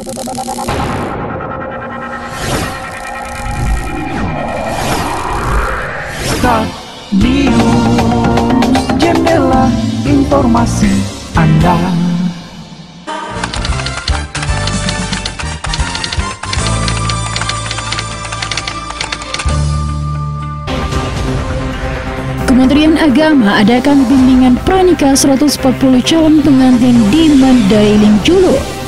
News Jendela Informasi Anda Kementerian Agama adakan bimbingan pranikah 140 calon pengantin di Mandailing Julu.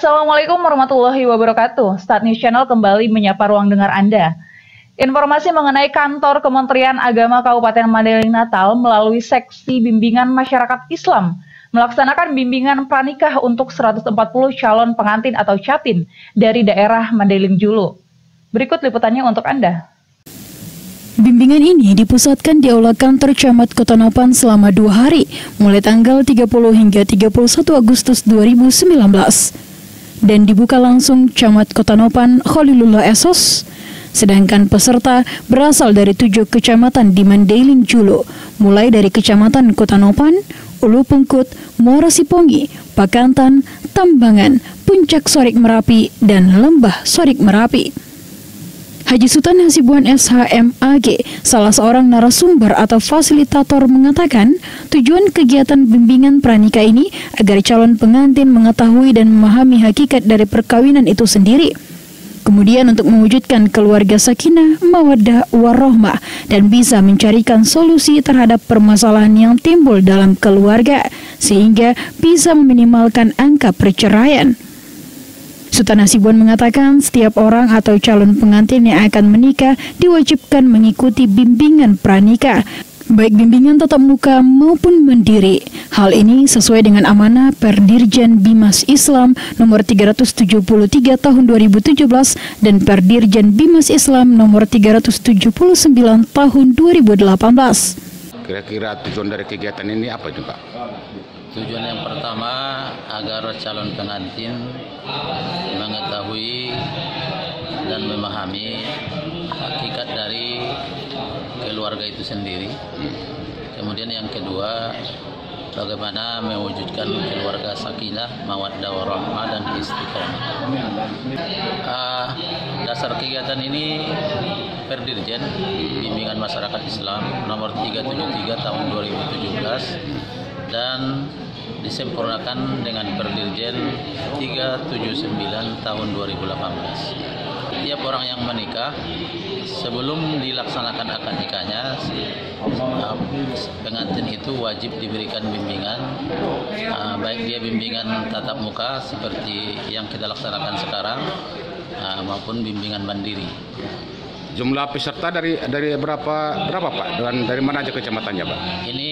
Assalamualaikum warahmatullahi wabarakatuh. Start News Channel kembali menyapa ruang dengar Anda. Informasi mengenai kantor Kementerian Agama Kabupaten Mandailing Natal melalui seksi bimbingan masyarakat Islam melaksanakan bimbingan pranikah untuk 140 calon pengantin atau catin dari daerah Mandailing Julu. Berikut liputannya untuk Anda. Bimbingan ini dipusatkan di Aula Kantor Camat Kota Nopan selama dua hari, mulai tanggal 30 hingga 31 Agustus 2019 dan dibuka langsung Camat Kota Nopan Khalilullah Esos. Sedangkan peserta berasal dari tujuh kecamatan di Mandailing Julu, mulai dari Kecamatan Kota Nopan, Ulu Pungkut, Muara Sipongi, Pakantan, Tambangan, Puncak Sorik Merapi, dan Lembah Sorik Merapi. Haji Sultan Hasibuan SHMAG, salah seorang narasumber atau fasilitator mengatakan, tujuan kegiatan bimbingan pranikah ini agar calon pengantin mengetahui dan memahami hakikat dari perkawinan itu sendiri. Kemudian untuk mewujudkan keluarga sakinah, mawaddah, warohmah dan bisa mencarikan solusi terhadap permasalahan yang timbul dalam keluarga sehingga bisa meminimalkan angka perceraian. Sultan Hasibuan mengatakan setiap orang atau calon pengantin yang akan menikah diwajibkan mengikuti bimbingan pranikah baik bimbingan tatap muka maupun mandiri. Hal ini sesuai dengan amanah Perdirjen Bimas Islam nomor 373 tahun 2017 dan Perdirjen Bimas Islam nomor 379 tahun 2018. Kira-kira tujuan dari kegiatan ini apa itu Pak? Tujuan yang pertama agar calon pengantin mengetahui dan memahami hakikat dari keluarga itu sendiri. Kemudian yang kedua, bagaimana mewujudkan keluarga sakinah, mawaddah warahmah dan istiqomah. Uh, dasar kegiatan ini Perdirjen Bimbingan Masyarakat Islam nomor 373 tahun 2017 dan disempurnakan dengan Perdirjen 379 tahun 2018. Tiap orang yang menikah sebelum dilaksanakan akad nikahnya pengantin itu wajib diberikan bimbingan uh, baik dia bimbingan tatap muka seperti yang kita laksanakan sekarang uh, maupun bimbingan mandiri. Jumlah peserta dari dari berapa berapa Pak? Dan dari mana aja kecamatannya Pak? Ini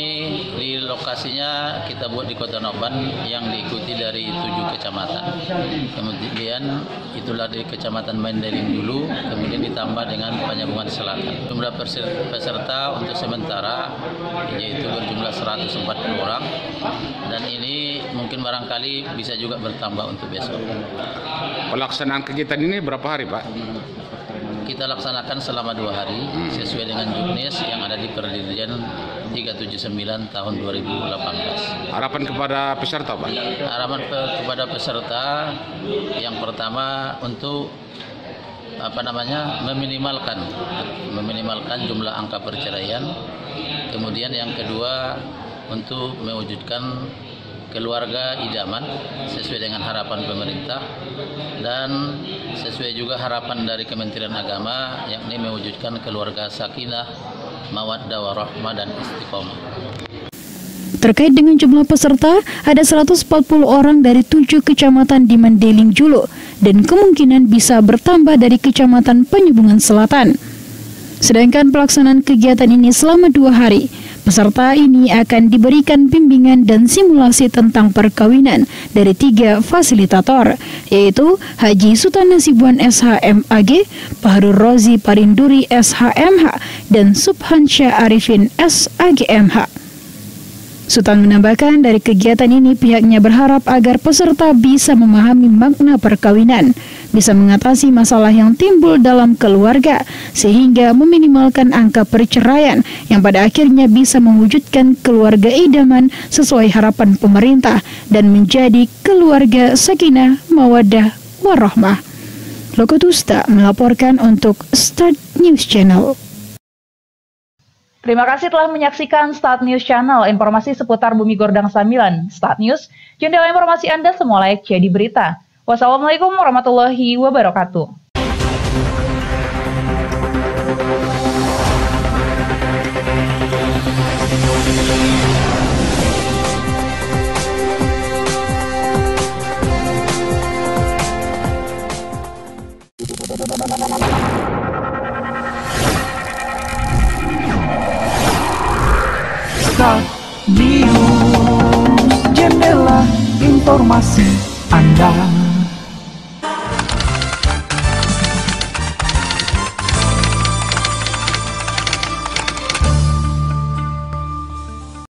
di lokasinya kita buat di Kota Noban yang diikuti dari tujuh kecamatan. Kemudian itulah di Kecamatan Mendeling dulu, kemudian ditambah dengan Penyambungan Selatan. Jumlah peserta untuk sementara yaitu berjumlah 140 orang dan ini mungkin barangkali bisa juga bertambah untuk besok. Pelaksanaan kegiatan ini berapa hari Pak? Kita laksanakan selama dua hari sesuai dengan juknis yang ada di Perdirjen 379 tahun 2018. Harapan kepada peserta, Pak? Harapan pe kepada peserta yang pertama untuk apa namanya meminimalkan meminimalkan jumlah angka perceraian. Kemudian yang kedua untuk mewujudkan keluarga idaman sesuai dengan harapan pemerintah dan sesuai juga harapan dari Kementerian Agama yakni mewujudkan keluarga sakinah, mawaddah warahmah dan istiqomah. Terkait dengan jumlah peserta, ada 140 orang dari tujuh kecamatan di Mandeling Julu dan kemungkinan bisa bertambah dari kecamatan Penyubungan Selatan. Sedangkan pelaksanaan kegiatan ini selama dua hari, Peserta ini akan diberikan bimbingan dan simulasi tentang perkawinan dari tiga fasilitator, yaitu Haji Sultan Nasibuan SHMAG, Paharul Rozi Parinduri SHMH, dan Subhansyah Arifin SAGMH. Sultan menambahkan dari kegiatan ini pihaknya berharap agar peserta bisa memahami makna perkawinan, bisa mengatasi masalah yang timbul dalam keluarga, sehingga meminimalkan angka perceraian yang pada akhirnya bisa mewujudkan keluarga idaman sesuai harapan pemerintah dan menjadi keluarga sakinah, mawadah, warahmah. Lokotusta melaporkan untuk Start News Channel. Terima kasih telah menyaksikan Start News Channel, informasi seputar Bumi Gordang Samilan. Start News, jendela informasi Anda semua layak jadi berita. Wassalamualaikum warahmatullahi wabarakatuh. Start News Jendela informasi Anda